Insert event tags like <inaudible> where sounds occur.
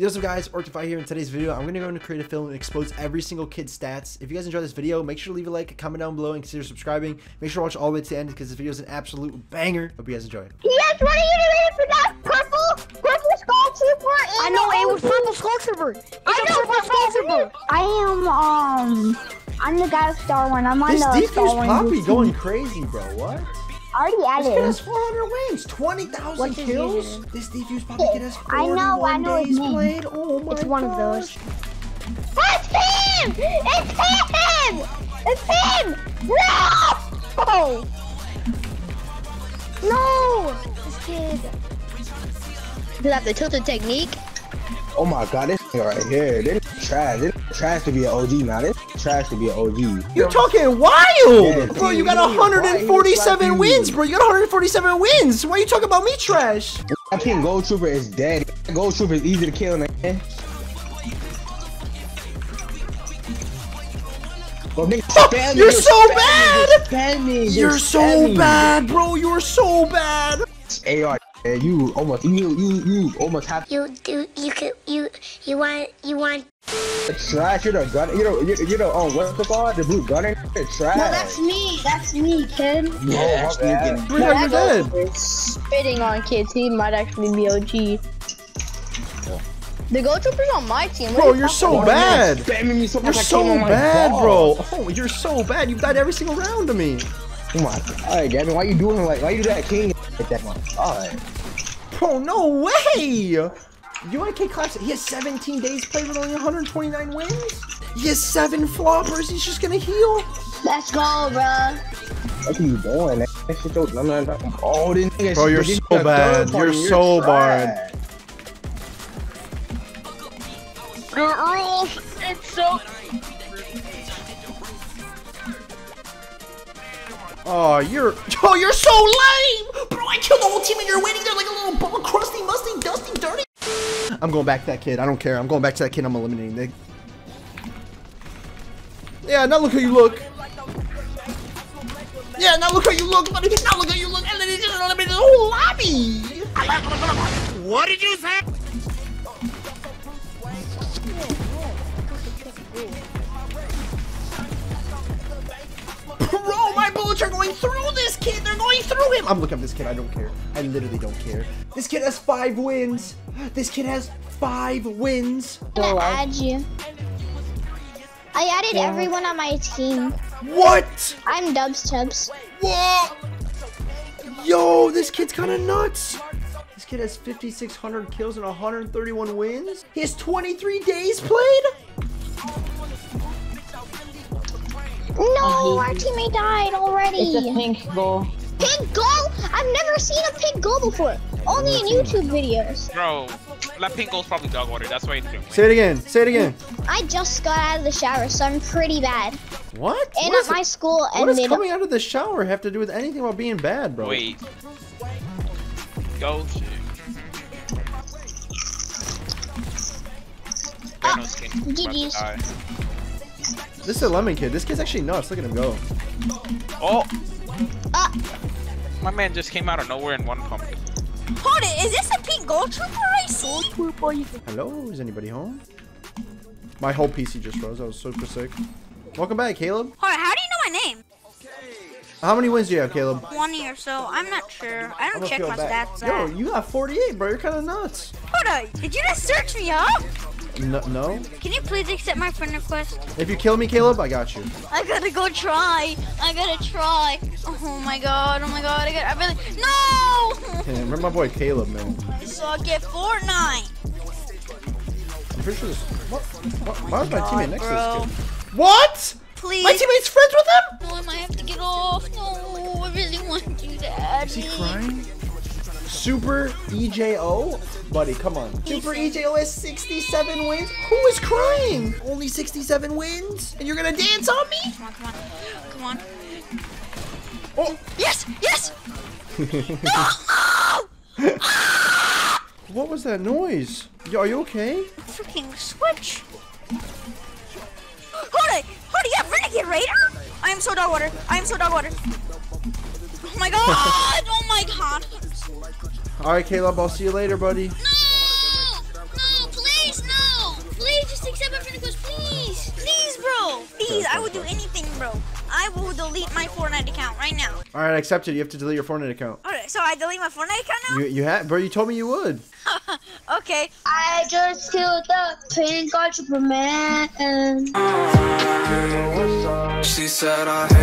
Yo, what's up guys, Orcedify here. In today's video, I'm going to go into create a film and expose every single kid's stats. If you guys enjoy this video, make sure to leave a like, comment down below, and consider subscribing. Make sure to watch all the way to the end because this video is an absolute banger. Hope you guys enjoy it. Yes, what are you doing for that purple, purple skull trooper? I know it was purple skull trooper. It's I a know purple skull trooper. I am um, I'm the guy with Star One. I'm on This the defuse Star One. Poppy team. going crazy, bro. What? I already This kid has 400 wins, 20,000 kills. username? This defuse Poppy kid has I 41 know, I know his days name. played. Oh my It's one of those. It's him! It's him! It's him! No! No! This kid. You have the tilted technique. Oh my god, this nigga right here, this trash. This trash to be an OG, man. This trash to be an OG. You're talking wild, Yeah, bro. You got see, why he 147 wins, bro. You got 147 wins. Why are you talking about me trash? I think Ghoul Trooper is dead. Ghoul Trooper is easy to kill, man. Bro, nigga, You're so bad! nigga, Spam me, You're so bad, bro. You're so bad. AR, man, you almost, you, you, you almost have You do you could you you want you want to trash. You're the gunner. You know, you're, you're the um, what's the called? The blue gunner. You're trash. No, that's me. That's me, kid. yeah, my bad. Three hundred dead. good. spitting on kids. He might actually be OG. The Ghoul Trooper's on my team. What Bro, you you're so Bro, bad. nigga Spamming me so You're so came on my bad, bro. Oh, you're so bad. You've died every single round to me. Come on. Alright, Gavin, why are you doing like why are you do that king like that one? Alright. Bro, no way. UNK Classic. He has 17 days played with only 129 wins. He has seven floppers. He's just gonna heal. Let's go, bruh. What are you doing? man? Oh this nigga Bro, you're so bad. third party, You're so trash. bad. Girls, it's so. Oh, you're. <laughs> Oh, you're so lame, bro. I killed the whole team and you're waiting there like a little ball, crusty, musty, dusty, dirty. I'm going back to that kid. I don't care. I'm going back to that kid. I'm eliminating. They... Yeah, now look how you look. Yeah, now look how you look, buddy. Now look how you look. And then he just eliminated the whole lobby. What did you say? Bro, my bullets are going through this kid. They're going through him. I'm looking at this kid. I don't care. I literally don't care. This kid has five wins. This kid has five wins. I'm gonna add you. I added everyone on my team. What? I'm Dubs Tubs. What? Yo, this kid's kind of nuts. This kid has 5,600 kills and 131 wins. He has 23 days played. No, our teammate died already. It's a pink ghoul. Pink ghoul? I've never seen a pink ghoul before. Only in YouTube videos. Bro, that pink ghoul's probably dog water. That's why it's doing. Say it again. Say it again. I just got out of the shower, so I'm pretty bad. What? And What is at my it- school What does coming out of the shower have to do with anything about being bad, bro? Wait. Go shit. There no skin. About to GG's. This is a lemon kid. This kid's actually nuts. Look at him go. Oh, Ah, my man just came out of nowhere and one pumpkin. Hold it, is this a pink Ghoul Trooper I see? Hello, is anybody home? My whole PC just froze. That was super sick. Welcome back, Caleb. Hold on, how do you know my name? How many wins do you have, Caleb? 20 or so. I'm not sure. I don't check my bad. stats. Yo, uh. you got 48, bro. You're kind of nuts. Hold on, did you just search me up? No, no. Can you please accept my friend request? If you kill me, Caleb, I got you. I gotta go try. I gotta try. Oh my god, oh my god, I got I really No! <laughs> Remember my boy Caleb, man. I suck at Fortnite. I'm pretty sure this. What? what why was my oh God, teammate next bro. to this kid? What? Please. My teammate's friends with him? No, I might have to get off. No, I really want to do that. Is he crying? Super EJO? Buddy, come on. Super EJO has 67 wins? Who is crying? Only 67 wins? And you're gonna dance on me? Come on, come on. Come on. Oh, Yes! Yes! <laughs> what was that noise? Yo, are you okay? Freaking switch. Hold it! Hold it! Yeah, Renegade Raider! I am so dog water. I am so dog water. Oh my god! Oh my god! All right, Caleb. I'll see you later, buddy. No! No, please, no! Please, just accept my friend request, please! Please, bro! Please, I would do anything, bro. I will delete my Fortnite account right now. All right, I accepted. You have to delete your Fortnite account. All right, so I delete my Fortnite account now? You, you had, bro. You told me you would. <laughs> okay. I just killed the pink Superman. She said I.